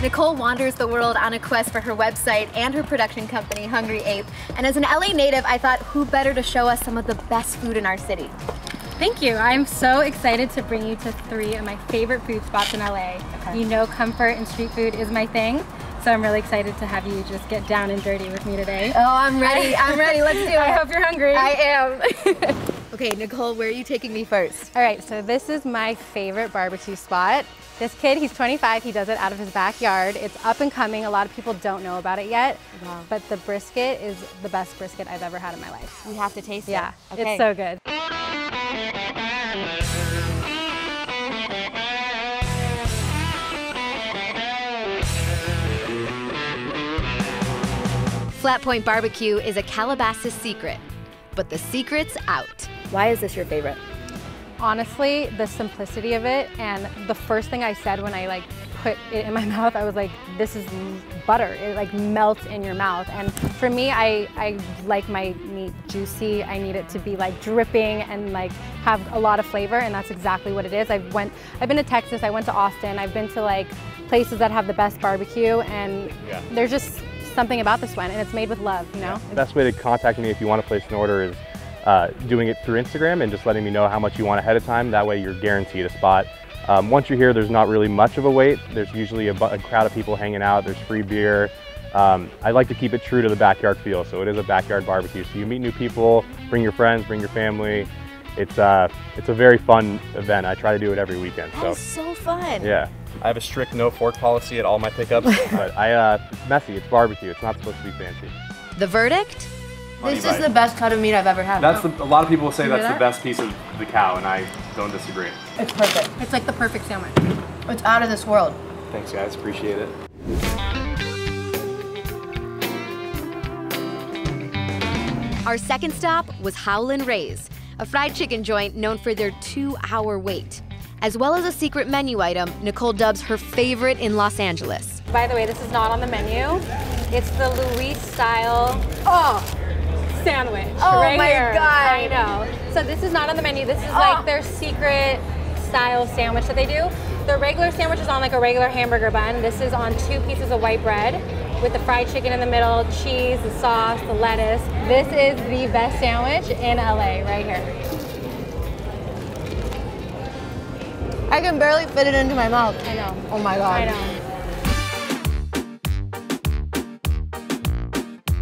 Nicole wanders the world on a quest for her website and her production company, Hungry Ape. And as an LA native, I thought who better to show us some of the best food in our city. Thank you. I'm so excited to bring you to three of my favorite food spots in LA. Okay. You know comfort and street food is my thing. So I'm really excited to have you just get down and dirty with me today. Oh, I'm ready. I'm ready. Let's do it. I hope you're hungry. I am. okay, Nicole, where are you taking me first? All right, so this is my favorite barbecue spot. This kid, he's 25, he does it out of his backyard. It's up and coming. A lot of people don't know about it yet, wow. but the brisket is the best brisket I've ever had in my life. We have to taste yeah, it. Yeah, okay. it's so good. Flatpoint Barbecue is a Calabasas secret, but the secret's out. Why is this your favorite? honestly, the simplicity of it and the first thing I said when I like put it in my mouth, I was like, this is butter. It like melts in your mouth. And for me, I, I like my meat juicy. I need it to be like dripping and like have a lot of flavor and that's exactly what it is. I've went, I've been to Texas, I went to Austin, I've been to like places that have the best barbecue and yeah. there's just something about this one and it's made with love, you know? The best way to contact me if you want to place an order is uh, doing it through Instagram and just letting me know how much you want ahead of time. That way you're guaranteed a spot. Um, once you're here, there's not really much of a wait. There's usually a, a crowd of people hanging out. There's free beer. Um, I like to keep it true to the backyard feel. So it is a backyard barbecue. So you meet new people, bring your friends, bring your family. It's, uh, it's a very fun event. I try to do it every weekend. So. That's so fun. Yeah. I have a strict no fork policy at all my pickups, but I, uh, it's messy. It's barbecue. It's not supposed to be fancy. The verdict? This is the best cut of meat I've ever had. That's the, a lot of people say that's that? the best piece of the cow, and I don't disagree. It's perfect. It's like the perfect sandwich. It's out of this world. Thanks, guys. Appreciate it. Our second stop was Howlin' Ray's, a fried chicken joint known for their two-hour wait, as well as a secret menu item Nicole dubs her favorite in Los Angeles. By the way, this is not on the menu. It's the Luis style. Oh, sandwich. Oh right my here. god! I know. So this is not on the menu. This is oh. like their secret style sandwich that they do. The regular sandwich is on like a regular hamburger bun. This is on two pieces of white bread with the fried chicken in the middle, cheese, the sauce, the lettuce. This is the best sandwich in LA right here. I can barely fit it into my mouth. I know. Oh my god. I know.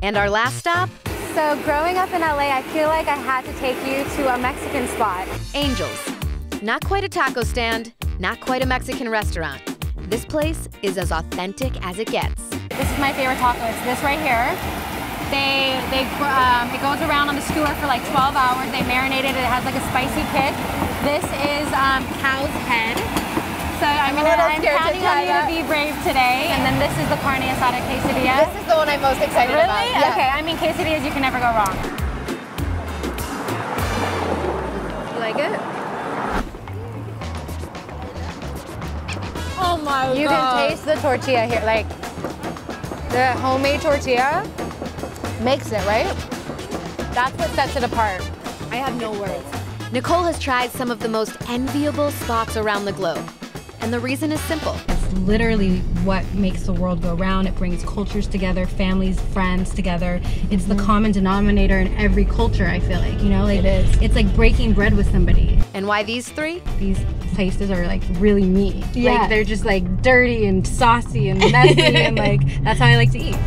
And our last stop so growing up in LA, I feel like I had to take you to a Mexican spot. Angels. Not quite a taco stand, not quite a Mexican restaurant. This place is as authentic as it gets. This is my favorite taco. It's this right here. They, they, um, it goes around on the skewer for like 12 hours. They marinate it. It has like a spicy kick. This is um, cow's head. So I mean, I'm counting on you to be brave today. And then this is the carne asada quesadilla. This is the one I'm most excited really? about. Really? Yeah. Okay. I mean, quesadillas you can never go wrong. You like it? Oh my you god. You can taste the tortilla here, like the homemade tortilla makes it, right? That's what sets it apart. I have no words. Nicole has tried some of the most enviable spots around the globe. And the reason is simple. It's literally what makes the world go round. It brings cultures together, families, friends together. It's the mm-hmm. common denominator in every culture, I feel like, you know? Like, it is. It's like breaking bread with somebody. And why these three? These places are like really me. Yeah. Like they're just like dirty and saucy and messy and like that's how I like to eat.